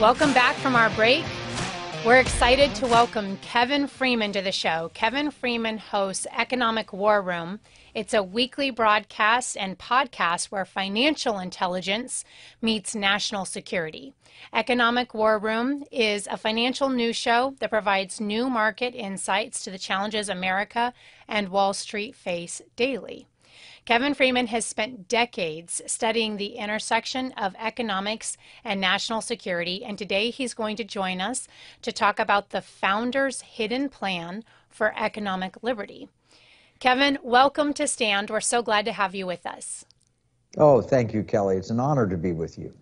Welcome back from our break. We're excited to welcome Kevin Freeman to the show. Kevin Freeman hosts Economic War Room. It's a weekly broadcast and podcast where financial intelligence meets national security. Economic War Room is a financial news show that provides new market insights to the challenges America and Wall Street face daily. Kevin Freeman has spent decades studying the intersection of economics and national security, and today he's going to join us to talk about the founder's hidden plan for economic liberty. Kevin, welcome to Stand. We're so glad to have you with us. Oh, thank you, Kelly. It's an honor to be with you.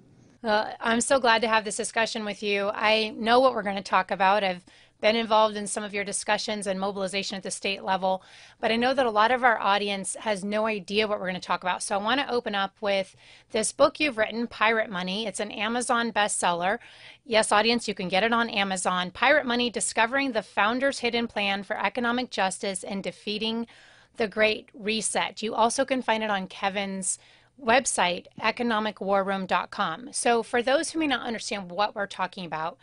Uh, I'm so glad to have this discussion with you. I know what we're going to talk about. I've been involved in some of your discussions and mobilization at the state level, but I know that a lot of our audience has no idea what we're going to talk about. So I want to open up with this book you've written, Pirate Money. It's an Amazon bestseller. Yes, audience, you can get it on Amazon. Pirate Money Discovering the Founder's Hidden Plan for Economic Justice and Defeating the Great Reset. You also can find it on Kevin's website, economicwarroom.com. So, for those who may not understand what we're talking about,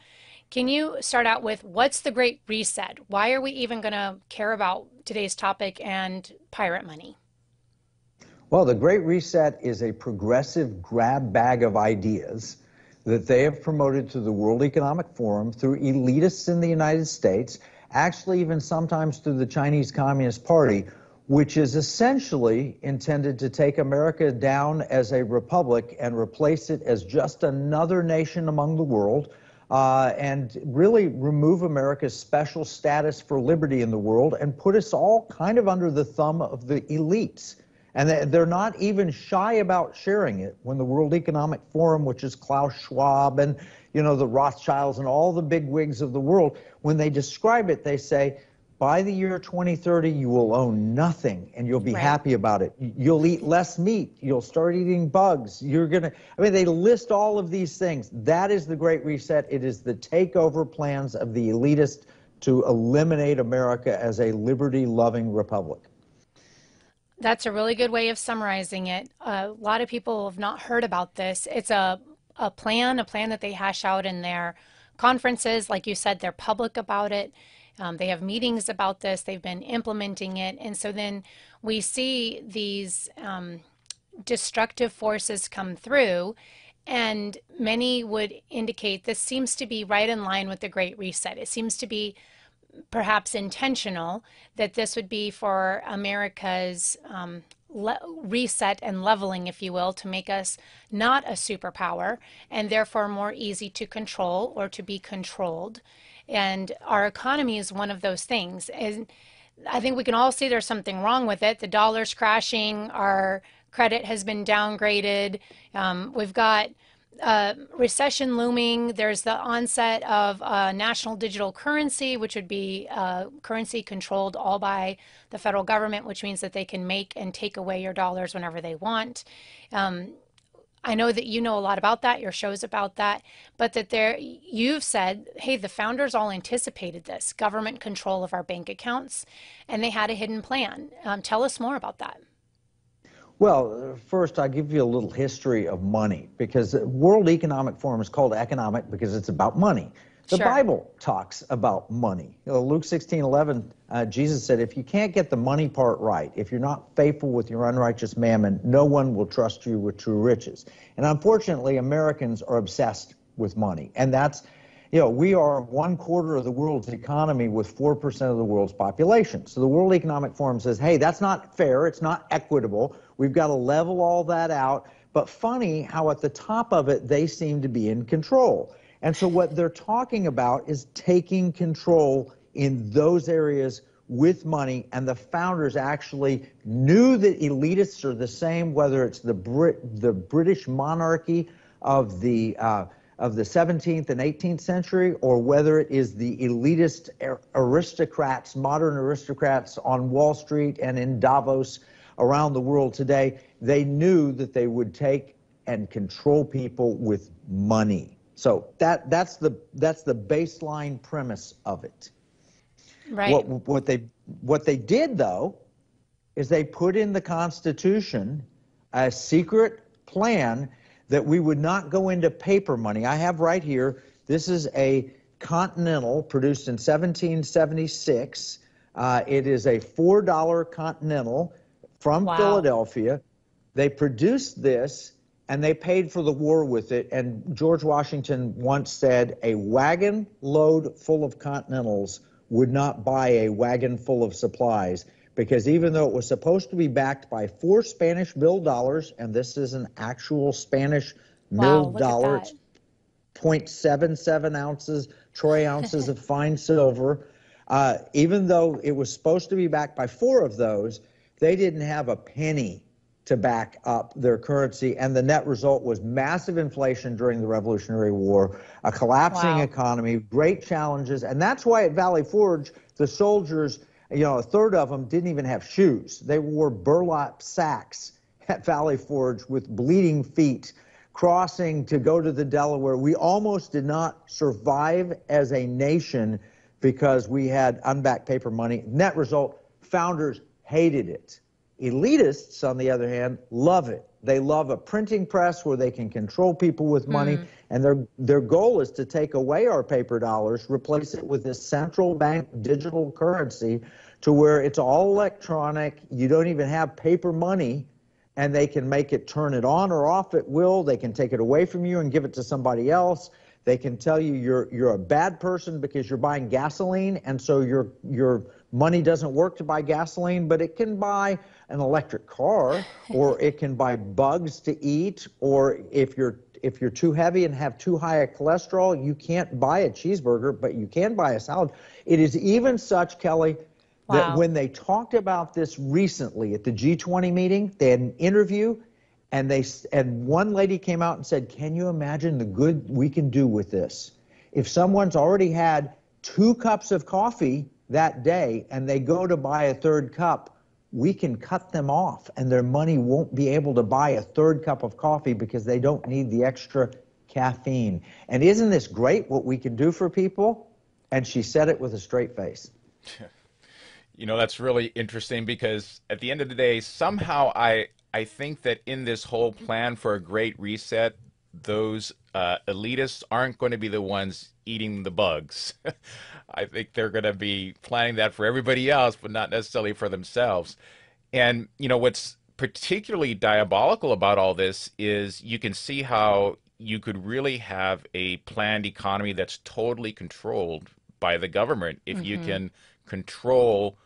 can you start out with what's the Great Reset? Why are we even going to care about today's topic and pirate money? Well, the Great Reset is a progressive grab bag of ideas that they have promoted to the World Economic Forum through elitists in the United States, actually, even sometimes through the Chinese Communist Party, which is essentially intended to take America down as a republic and replace it as just another nation among the world uh, and really remove America's special status for liberty in the world and put us all kind of under the thumb of the elites. And they're not even shy about sharing it when the World Economic Forum, which is Klaus Schwab and you know the Rothschilds and all the big wigs of the world, when they describe it, they say by the year 2030, you will own nothing and you'll be right. happy about it. You'll eat less meat. You'll start eating bugs. You're going to, I mean, they list all of these things. That is the Great Reset. It is the takeover plans of the elitist to eliminate America as a liberty loving republic. That's a really good way of summarizing it. a lot of people have not heard about this. It's a, a plan, a plan that they hash out in their conferences. Like you said, they're public about it um, they have meetings about this. They've been implementing it. And so then we see these um, destructive forces come through. And many would indicate this seems to be right in line with the Great Reset. It seems to be perhaps intentional that this would be for America's um, reset and leveling, if you will, to make us not a superpower and therefore more easy to control or to be controlled. And our economy is one of those things. And I think we can all see there's something wrong with it. The dollar's crashing, our credit has been downgraded. Um, we've got uh, recession looming. There's the onset of a national digital currency, which would be a currency controlled all by the federal government, which means that they can make and take away your dollars whenever they want. Um, I know that you know a lot about that, your show's about that, but that there you've said, hey, the founders all anticipated this government control of our bank accounts, and they had a hidden plan. Um, tell us more about that. Well, first, I'll give you a little history of money because the World Economic Forum is called economic because it's about money. The sure. Bible talks about money. You know, Luke 16, 11, uh, Jesus said, if you can't get the money part right, if you're not faithful with your unrighteous mammon, no one will trust you with true riches. And unfortunately, Americans are obsessed with money. And that's, you know, we are one quarter of the world's economy with 4% of the world's population. So the World Economic Forum says, hey, that's not fair. It's not equitable. We've got to level all that out. But funny how at the top of it, they seem to be in control. And so what they're talking about is taking control in those areas with money, and the founders actually knew that elitists are the same, whether it's the Brit, the British monarchy of the uh, of the 17th and 18th century, or whether it is the elitist aristocrats, modern aristocrats on Wall Street and in Davos around the world today. They knew that they would take and control people with money. So that that's the that's the baseline premise of it. Right. What what they what they did though is they put in the Constitution a secret plan that we would not go into paper money. I have right here This is a Continental produced in 1776. Uh, it is a $4 Continental from wow. Philadelphia. They produced this and they paid for the war with it. And George Washington once said, A wagon load full of Continentals would not buy a wagon full of supplies because even though it was supposed to be backed by four Spanish mill dollars, and this is an actual Spanish mill wow, dollar, it's 0.77 ounces troy ounces of fine silver. Uh, even though it was supposed to be backed by four of those, they didn't have a penny to back up their currency. And the net result was massive inflation during the Revolutionary War, a collapsing wow. economy, great challenges. And that's why at Valley Forge, the soldiers, you know, a third of them didn't even have shoes. They wore burlap sacks at Valley Forge with bleeding feet crossing to go to the Delaware. We almost did not survive as a nation because we had unbacked paper money. Net result, founders hated it. Elitists, on the other hand, love it. They love a printing press where they can control people with money, mm. and their their goal is to take away our paper dollars, replace it with this central bank digital currency, to where it's all electronic. You don't even have paper money and they can make it turn it on or off at will. They can take it away from you and give it to somebody else. They can tell you you're you're a bad person because you're buying gasoline, and so your your money doesn't work to buy gasoline, but it can buy an electric car, or it can buy bugs to eat, or if you're if you're too heavy and have too high a cholesterol, you can't buy a cheeseburger, but you can buy a salad. It is even such, Kelly, Wow. That when they talked about this recently at the G20 meeting, they had an interview, and they and one lady came out and said, "Can you imagine the good we can do with this? If someone's already had two cups of coffee that day and they go to buy a third cup, we can cut them off, and their money won't be able to buy a third cup of coffee because they don't need the extra caffeine. And isn't this great what we can do for people?" And she said it with a straight face. You know, that's really interesting because at the end of the day, somehow I I think that in this whole plan for a great reset, those uh, elitists aren't going to be the ones eating the bugs. I think they're going to be planning that for everybody else, but not necessarily for themselves. And you know what's particularly diabolical about all this is you can see how you could really have a planned economy that's totally controlled by the government if mm-hmm. you can control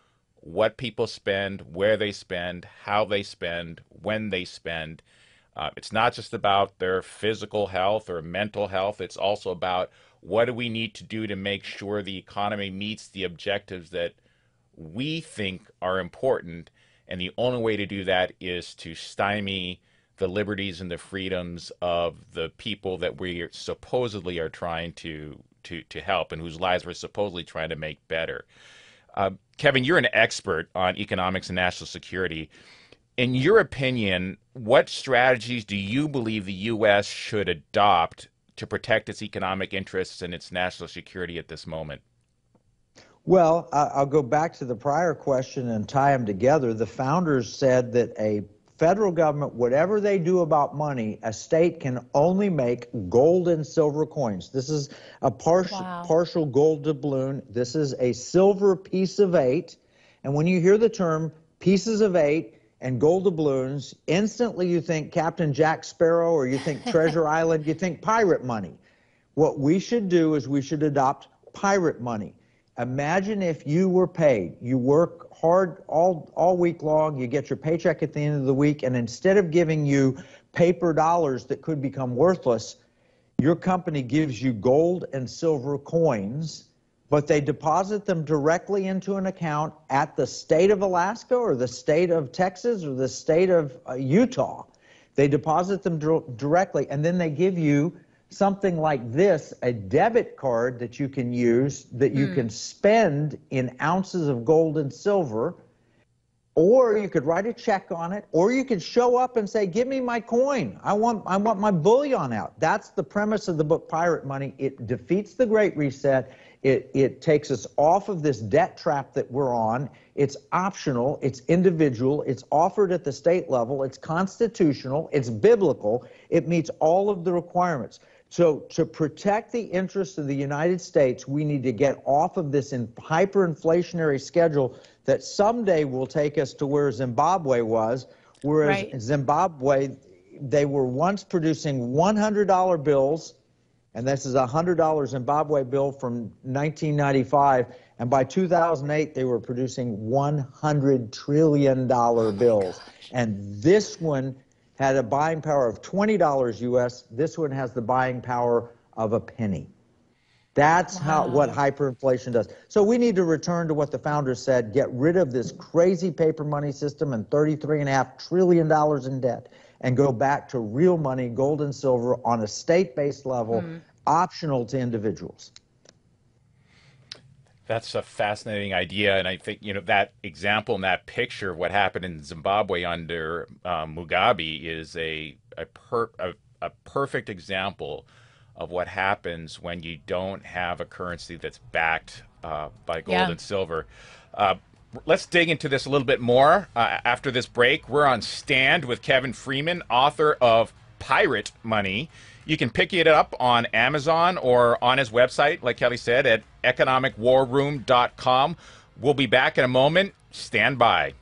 what people spend, where they spend, how they spend, when they spend. Uh, it's not just about their physical health or mental health. It's also about what do we need to do to make sure the economy meets the objectives that we think are important. And the only way to do that is to stymie the liberties and the freedoms of the people that we supposedly are trying to, to, to help and whose lives we're supposedly trying to make better. Uh, Kevin, you're an expert on economics and national security. In your opinion, what strategies do you believe the U.S. should adopt to protect its economic interests and its national security at this moment? Well, I'll go back to the prior question and tie them together. The founders said that a federal government, whatever they do about money, a state can only make gold and silver coins. This is a partial, wow. partial gold doubloon. This is a silver piece of eight. And when you hear the term pieces of eight and gold doubloons, instantly you think Captain Jack Sparrow or you think Treasure Island, you think pirate money. What we should do is we should adopt pirate money. Imagine if you were paid, you work hard all, all week long. You get your paycheck at the end of the week, and instead of giving you paper dollars that could become worthless, your company gives you gold and silver coins, but they deposit them directly into an account at the state of Alaska or the state of Texas or the state of uh, Utah. They deposit them directly, and then they give you something like this a debit card that you can use that you mm. can spend in ounces of gold and silver or you could write a check on it or you could show up and say give me my coin. I want i want my bullion out. That's the premise of the book pirate money. It defeats the great reset. It, it takes us off of this debt trap that we're on. It's optional, it's individual, it's offered at the state level, it's constitutional, it's biblical, it meets all of the requirements. So, to protect the interests of the United States, we need to get off of this in hyperinflationary schedule that someday will take us to where Zimbabwe was. Whereas Right. Zimbabwe, they were once producing $100 bills, and this is a $100 Zimbabwe bill from 1995. And by 2008, they were producing $100 trillion oh bills. And this one had a buying power of $20 US. This one has the buying power of a penny. That's how what hyperinflation does. So we need to return to what the founders said, get rid of this crazy paper money system and 33.5 trillion dollars in debt and go back to real money, gold and silver on a state-based level, hmm. optional to individuals. That's a fascinating idea, and I think you know that example and that picture of what happened in Zimbabwe under um, Mugabe is a a, per, a a perfect example of what happens when you don't have a currency that's backed uh, by gold Yeah. and silver. Uh, let's dig into this a little bit more uh, after this break. We're on stand with Kevin Freeman, author of Pirate Money. You can pick it up on Amazon or on his website, like Kelly said, at economicwarroom.com. We'll be back in a moment. Stand by.